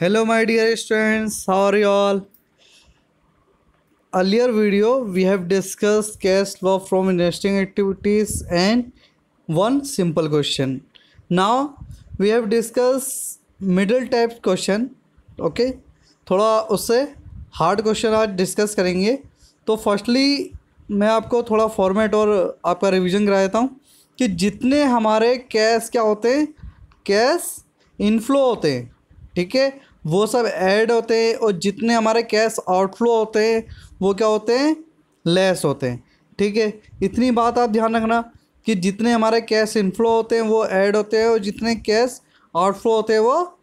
Hello my dear students are you all earlier video we have discuss cash flow from investing activities and one simple question now we have discuss middle type question okay थोड़ा उससे hard question आज discuss करेंगे। तो firstly मैं आपको थोड़ा format और आपका रिविजन करा देता हूँ कि जितने हमारे कैश क्या होते हैं? कैश इनफ्लो होते हैं, ठीक है? वो सब ऐड होते हैं और जितने हमारे कैश आउटफ्लो होते हैं, वो क्या होते हैं? लेस होते हैं। ठीक है? इतनी बात आप ध्यान रखना कि जितने हमारे कैश इनफ्लो होते हैं, वो ऐड होते हैं और जितने कैश आउटफ्लो होते हैं, वो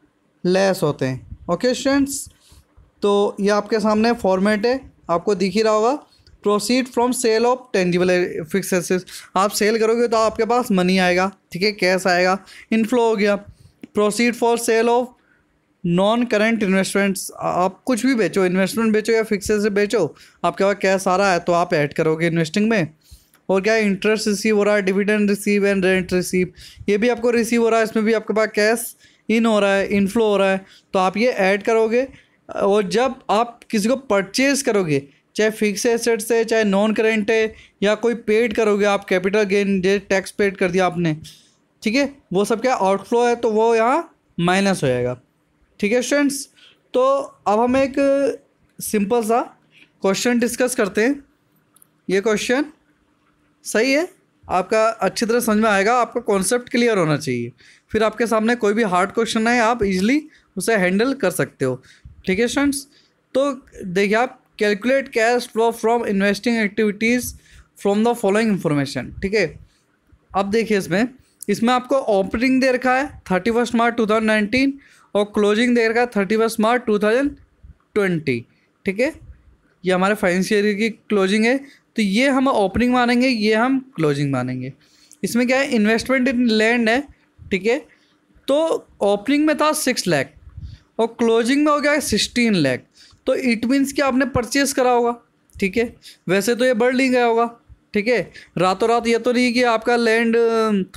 लेस होते हैं। ओके स्टूडेंट्स तो ये आपके सामने फॉर्मेट है। आपको दिख ही रहा होगा। Proceed from sale of tangible fix assess आप सेल करोगे तो आपके पास मनी आएगा। ठीक है? कैश आएगा। इनफ्लो हो गया। Proceed for sale of non current investments आप कुछ भी बेचो इन्वेस्टमेंट बेचो या फिक्स से बेचो, आपके पास कैश आ रहा है तो आप ऐड करोगे इन्वेस्टिंग में। और क्या इंटरेस्ट रिसीव हो रहा है dividend receive and rent receive ये भी आपको रिसीव हो रहा है, इसमें भी आपके पास कैश इन हो रहा है इनफ्लो हो रहा है तो आप ये ऐड करोगे। और जब आप किसी को परचेज करोगे, चाहे फिक्स एसेट से, चाहे नॉन करेंट है, या कोई पेड करोगे, आप कैपिटल गेन जे टैक्स पेड कर दिया आपने, ठीक है? वो सब क्या आउटफ्लो है तो वो यहाँ माइनस हो जाएगा। ठीक है स्टूडेंट्स तो अब हम एक सिंपल सा क्वेश्चन डिस्कस करते हैं। ये क्वेश्चन सही है? आपका अच्छी तरह समझ में आएगा, आपका कॉन्सेप्ट क्लियर होना चाहिए। फिर आपके सामने कोई भी हार्ड क्वेश्चन है आप इजीली उसे हैंडल कर सकते हो। ठीक है स्टूडेंट्स तो देखिए आप calculate cash flow from investing activities from the following information ठीक है? अब देखिए इसमें इसमें आपको ऑपरेटिंग दे रखा है thirty first March two thousand nineteen और क्लोजिंग दे रखा thirty first March two thousand twenty ठीक है? ये हमारे फाइनेंशियल ईयर की क्लोजिंग है तो ये हम ओपनिंग मानेंगे, ये हम क्लोजिंग मानेंगे। इसमें क्या है? इन्वेस्टमेंट इन लैंड है, ठीक है? तो ओपनिंग में था सिक्स लैख और क्लोजिंग में हो गया सिक्सटीन लैख तो इट मीन्स कि आपने परचेस करा होगा, ठीक है? वैसे तो ये बढ़ ली गया होगा, ठीक है? रातों रात ये तो नहीं कि आपका लैंड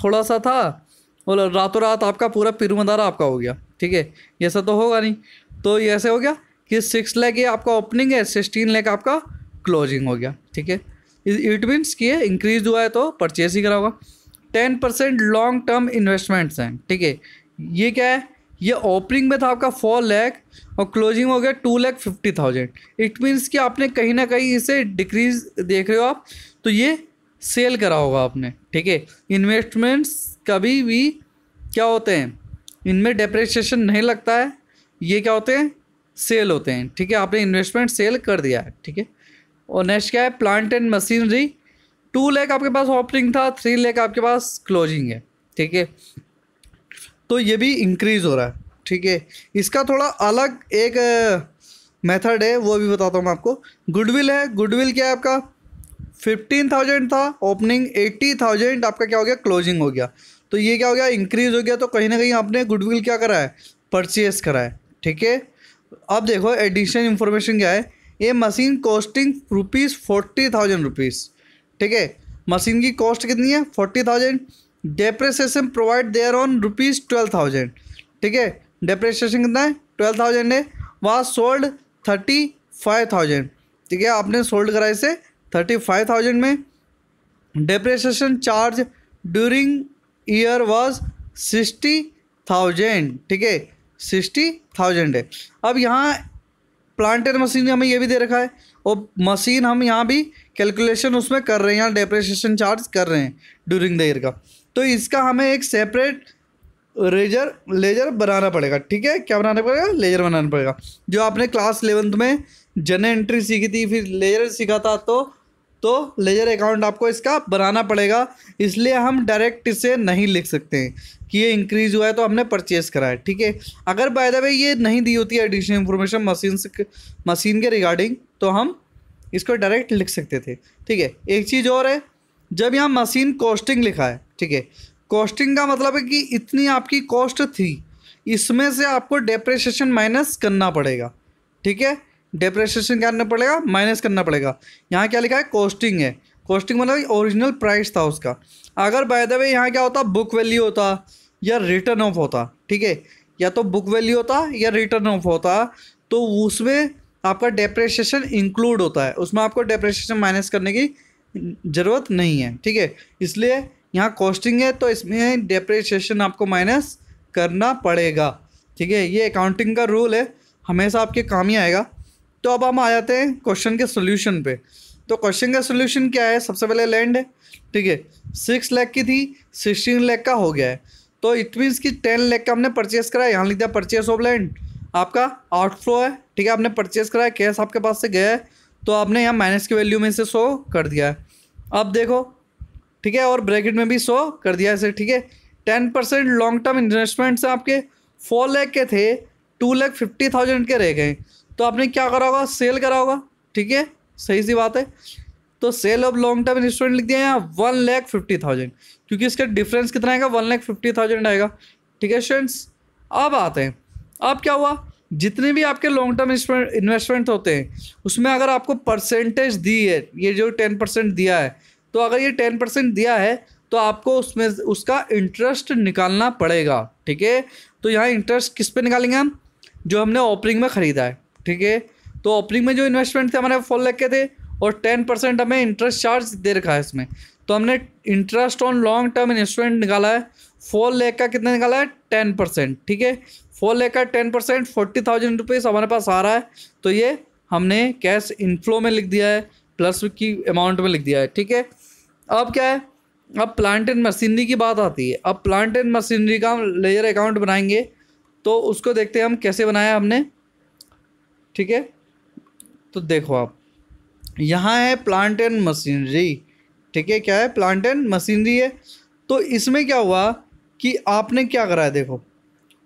थोड़ा सा था, और रातों रात आपका पूरा पिरुमदारा आपका हो गया। ठीक है? ये सब तो होगा नहीं। तो ये ऐसे हो गया कि सिक्स लैख ये आपका ओपनिंग है सिक्सटीन लैख आपका क्लोजिंग हो गया, ठीक है? इट मीन्स कि इंक्रीज हुआ है तो परचेज ही करा होगा। Ten percent long term investments हैं, ठीक है? ये क्या है? ये ओपनिंग में था आपका फोर लैख और क्लोजिंग हो गया two lakh fifty thousand it means कि आपने कहीं ना कहीं इसे डिक्रीज देख रहे हो आप तो ये सेल करा होगा आपने, ठीक है? इन्वेस्टमेंट्स कभी भी क्या होते हैं? इनमें डेप्रेशिएशन नहीं लगता है। ये क्या होते हैं? सेल होते हैं, ठीक है? आपने इन्वेस्टमेंट सेल कर दिया है, ठीक है? और नेक्स्ट क्या है? Plant and machinery two lakh आपके पास ओपनिंग था थ्री लैख आपके पास क्लोजिंग है, ठीक है? तो ये भी इंक्रीज हो रहा है, ठीक है? इसका थोड़ा अलग एक मेथड है, वो भी बताता हूँ मैं आपको। गुडविल है गुडविल क्या है आपका? फिफ्टीन थाउज़ेंड था ओपनिंग एट्टी थाउज़ेंड आपका क्या हो गया? क्लोजिंग हो गया। तो ये क्या हो गया? इंक्रीज हो गया तो कहीं ना कहीं आपने गुडविल क्या करा है? परचेज करा है, ठीक है? अब देखो एडिशनल इन्फॉर्मेशन क्या है? ये machine costing rupees forty thousand rupees ठीक है? मशीन की कॉस्ट कितनी है? Forty thousand depreciation provide thereon rupees twelve thousand ठीक है? डेप्रेसेशन कितना है? ट्वेल्व थाउज़ेंड है। वहाँ सोल्ड थर्टी फाइव थाउज़ेंड ठीक है? आपने सोल्ड करा इसे थर्टी फाइव थाउज़ेंड में। Depreciation charge during year was sixty thousand, ठीक है? सिक्सटी थाउज़ेंड है। अब यहाँ प्लांटेड मशीन हमें ये भी दे रखा है। और मशीन हम यहाँ भी कैलकुलेशन उसमें कर रहे हैं, यहाँ डेप्रेशन चार्ज कर रहे हैं ड्यूरिंग द ईयर का। तो इसका हमें एक सेपरेट रेजर लेजर बनाना पड़ेगा, ठीक है? क्या बनाना पड़ेगा? लेजर बनाना पड़ेगा। जो आपने क्लास इलेवंथ में जन एंट्री सीखी थी, फिर लेजर सीखा था तो तो लेजर अकाउंट आपको इसका बनाना पड़ेगा, इसलिए हम डायरेक्ट इसे नहीं लिख सकते हैं कि ये इंक्रीज हुआ है तो हमने परचेज करा है, ठीक है? अगर बाय द वे ये नहीं दी होती है एडिशनल इन्फॉर्मेशन मशीन से मशीन के रिगार्डिंग तो हम इसको डायरेक्ट लिख सकते थे, ठीक है? एक चीज़ और है, जब यहाँ मशीन कॉस्टिंग लिखा है, ठीक है? कॉस्टिंग का मतलब है कि इतनी आपकी कॉस्ट थी, इसमें से आपको डेप्रेशन माइनस करना पड़ेगा, ठीक है? डेप्रेशिएशन क्या करना पड़ेगा? माइनस करना पड़ेगा। यहाँ क्या लिखा है? कॉस्टिंग है। कॉस्टिंग मतलब ओरिजिनल प्राइस था उसका। अगर बाय द वे यहाँ क्या होता? बुक वैल्यू होता या रिटर्न ऑफ़ होता। ठीक है? या तो बुक वैल्यू होता या रिटर्न ऑफ़ होता। तो उसमें आपका डेप्रेशिएशन इंक्लूड होता है। उसमें आपको डेप्रेशिएशन माइनस करने की ज़रूरत नहीं है। ठीक है? इसलिए यहाँ कॉस्टिंग है तो इसमें डेप्रेशिएशन आपको माइनस करना पड़ेगा। ठीक है? ये अकाउंटिंग का रूल है। हमेशा आपके काम ही आएगा। तो अब हम आ जाते हैं क्वेश्चन के सोल्यूशन पे। तो क्वेश्चन का सोल्यूशन क्या है? सबसे पहले लैंड है, ठीक है? सिक्स लैख की थी सिक्सटीन लैख का हो गया है। तो इट मीन्स कि टेन लैख का हमने परचेस करा यहाँ लिख दिया परचेस ऑफ़ लैंड आपका आउटफ्लो है, ठीक है? आपने परचेस करा है कैश आपके पास से गया है। तो आपने यहाँ माइनस की वैल्यू में से शो कर दिया है। अब देखो, ठीक है? और ब्रैकेट में भी शो कर दिया है ठीक है? Ten percent long term investments आपके। फोर लैख के थे टू लैख फिफ्टी थाउज़ेंड के रह गए। तो आपने क्या करा होगा? सेल करा होगा। ठीक है? सही सी बात है। तो sale of long term investment लिख दिया यहाँ वन लैख फिफ्टी थाउज़ेंड क्योंकि इसका डिफरेंस कितना आएगा? वन लैख फिफ्टी थाउज़ेंड आएगा। ठीक है स्टूडेंट्स अब आते हैं। अब क्या हुआ? जितने भी आपके लॉन्ग टर्म इन्वेस्टमेंट होते हैं, उसमें अगर आपको परसेंटेज दी है, ये जो टेन परसेंट दिया है तो अगर ये टेन परसेंट दिया है तो आपको उसमें उसका इंटरेस्ट निकालना पड़ेगा। ठीक है? तो यहाँ इंटरेस्ट किस पे निकालेंगे हम? जो हमने ओपनिंग में ख़रीदा है। ठीक है? तो ओपनिंग में जो इन्वेस्टमेंट थे, हमारे फोर लैख के थे और टेन परसेंट हमें इंटरेस्ट चार्ज दे रखा है इसमें। तो हमने interest on long term investment निकाला है। फोर लैख का कितना निकाला है? टेन परसेंट ठीक है? फोर लैख का ten percent forty thousand rupees हमारे पास आ रहा है। तो ये हमने कैश इनफ्लो में लिख दिया है प्लस की अमाउंट में लिख दिया है, ठीक है? अब क्या है? अब प्लांट एंड मशीनरी की बात आती है। अब प्लांट एंड मशीनरी का हम लेयर अकाउंट बनाएँगे। तो उसको देखते हैं हम कैसे बनाया हमने। ठीक है? तो देखो आप, यहाँ है प्लांट एंड मशीनरी ठीक है? क्या है? प्लांट एंड मशीनरी है। तो इसमें क्या हुआ कि आपने क्या करा है देखो?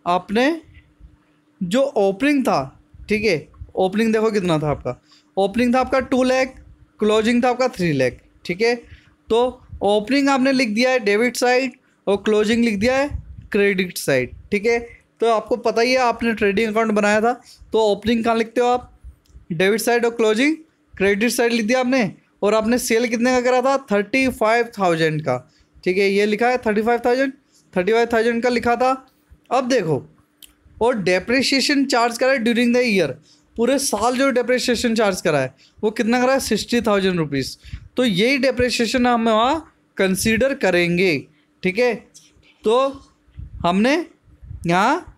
आपने जो ओपनिंग था, ठीक है? ओपनिंग देखो कितना था आपका। ओपनिंग था आपका टू लैख क्लोजिंग था आपका थ्री लैख ठीक है? तो ओपनिंग आपने लिख दिया है डेबिट साइड और क्लोजिंग लिख दिया है क्रेडिट साइड, ठीक है? तो आपको पता ही है, आपने ट्रेडिंग अकाउंट बनाया था तो ओपनिंग कहाँ लिखते हो आप? डेबिट साइड और क्लोजिंग क्रेडिट साइड लिख दिया आपने, और आपने सेल कितने का करा था? थर्टी फाइव थाउज़ेंड का। ठीक है, ये लिखा है thirty five thousand thirty five thousand का लिखा था। अब देखो, और डेप्रिशिएशन चार्ज करा है ड्यूरिंग द ईयर पूरे साल जो डेप्रिशिएशन चार्ज करा है, वो कितना करा है? सिक्सटी थाउज़ेंड रुपीज़ तो यही डेप्रिशिएशन हम वहाँ कंसीडर करेंगे। ठीक है? तो हमने यहाँ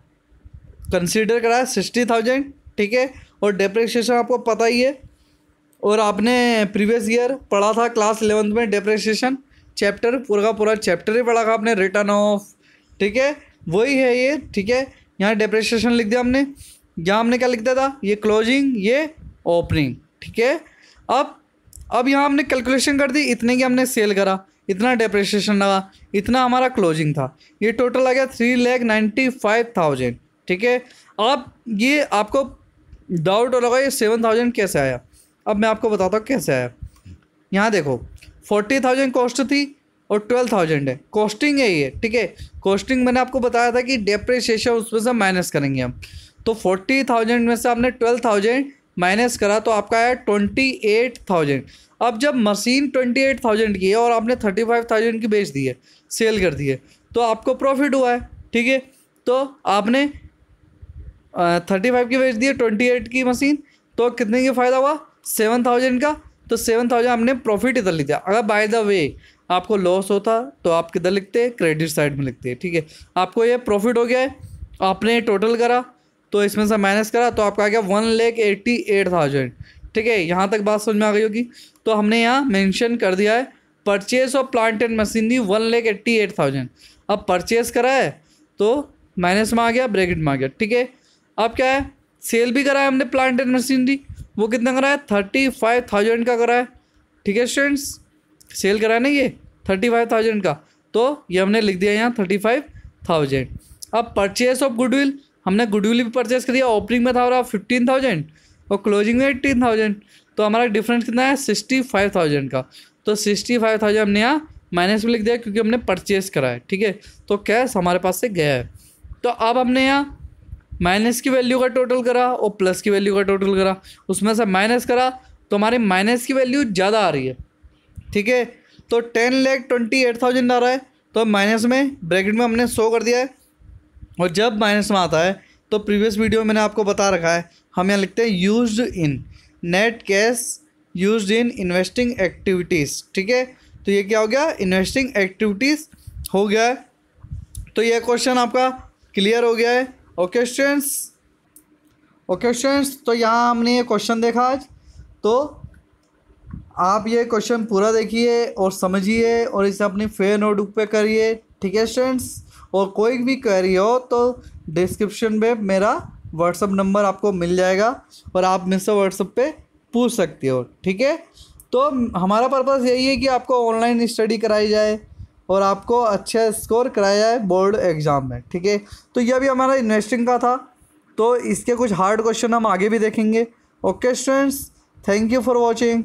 कंसीडर करा सिक्सटी थाउज़ेंड ठीक है? और डेप्रिशिएशन आपको पता ही है। और आपने प्रीवियस ईयर पढ़ा था क्लास इलेवंथ में डेप्रिशिएशन चैप्टर पूरा का पूरा चैप्टर ही पढ़ा था आपने रिटर्न ऑफ़ ठीक है? वही है ये, ठीक है? यहाँ डेप्रेशिएशन लिख दिया हमने। यहाँ हमने क्या लिख दिया था? ये क्लोजिंग ये ओपनिंग ठीक है? अब अब यहाँ हमने कैलकुलेशन कर दी, इतने की हमने सेल करा। इतना डेप्रेशिएशन लगा, इतना हमारा क्लोजिंग था। ये टोटल आ गया three lakh ninety five thousand ठीक है? अब ये आपको डाउट हो लगा, ये सेवन थाउज़ेंड कैसे आया? अब मैं आपको बताता हूँ कैसे आया। यहाँ देखो फोर्टी थाउज़ेंड कॉस्ट थी और ट्वेल्व थाउज़ेंड है। कॉस्टिंग है ये, ठीक है? कॉस्टिंग मैंने आपको बताया था कि डेप्रिशिएशन उसमें से माइनस करेंगे हम। तो फोर्टी थाउज़ेंड में से आपने ट्वेल्व थाउज़ेंड माइनस करा तो आपका आया ट्वेंटी एट थाउज़ेंड। अब जब मशीन ट्वेंटी एट थाउज़ेंड की है और आपने थर्टी फाइव थाउज़ेंड की बेच दी है, सेल कर दी है तो आपको प्रॉफिट हुआ है, ठीक है? तो आपने थर्टी फाइव की बेच दी है, ट्वेंटी एट की मशीन तो कितने की फ़ायदा हुआ? सेवन थाउज़ेंड का। तो सेवन थाउज़ेंड आपने प्रॉफिट इधर लिख अगर बाय द वे आपको लॉस होता तो आप किधर लिखते क्रेडिट साइड में लिखते ठीक है? आपको ये प्रॉफिट हो गया है, आपने टोटल करा तो इसमें से माइनस करा तो आपका आ गया one lakh eighty eight thousand ठीक है, यहाँ तक बात समझ में आ गई होगी। तो हमने यहाँ मेंशन कर दिया है purchase of plant and machinery one lakh eighty eight thousand अब परचेज करा है तो माइनस में आ गया ब्रैकेट में आ गया। ठीक है, अब क्या है? सेल भी करा है हमने प्लांट एंड मशीनरी वो कितना करा है? थर्टी फाइव थाउज़ेंड का करा है। ठीक है स्टूडेंट्स सेल करा है ना ये? थर्टी फाइव थाउज़ेंड का। तो ये हमने लिख दिया यहाँ थर्टी फाइव थाउज़ेंड अब परचेज ऑफ़ गुडविल हमने गुडविल भी परचेस कर दिया ओपनिंग में था हमारा फिफ्टीन थाउज़ेंड और क्लोजिंग में एट्टीन थाउज़ेंड तो हमारा डिफरेंस कितना है? सिक्सटी फाइव थाउज़ेंड का। तो सिक्सटी फाइव थाउज़ेंड हमने यहाँ माइनस में लिख दिया क्योंकि हमने परचेस करा है, ठीक है? तो कैश हमारे पास से गया है। तो अब हमने यहाँ माइनस की वैल्यू का टोटल करा और प्लस की वैल्यू का टोटल करा। उसमें से माइनस करा तो हमारे माइनस की वैल्यू ज़्यादा आ रही है, ठीक है? तो ten lakh twenty eight thousand आ रहा है तो माइनस में ब्रैकेट में हमने शो कर दिया है। और जब माइनस में आता है तो प्रीवियस वीडियो में मैंने आपको बता रखा है, हम यहाँ लिखते हैं used in net cash used in investing activities ठीक है? तो ये क्या हो गया? इन्वेस्टिंग एक्टिविटीज़ हो गया है। तो ये क्वेश्चन आपका क्लियर हो गया है। ओके स्टूडेंट्स ओके स्टूडेंट्स तो यहाँ हमने ये क्वेश्चन देखा आज। तो आप ये क्वेश्चन पूरा देखिए और समझिए और इसे अपनी फेयर नोटबुक पे करिए, ठीक है स्टूडेंट्स और कोई भी क्वेरी हो तो डिस्क्रिप्शन में मेरा व्हाट्सअप नंबर आपको मिल जाएगा और आप मुझसे व्हाट्सअप पे पूछ सकते हो, ठीक है? तो हमारा पर्पज़ यही है कि आपको ऑनलाइन स्टडी कराई जाए और आपको अच्छा स्कोर कराया जाए बोर्ड एग्ज़ाम में, ठीक है? तो यह भी हमारा इन्वेस्टिंग का था तो इसके कुछ हार्ड क्वेश्चन हम आगे भी देखेंगे। Okay students thank you for watching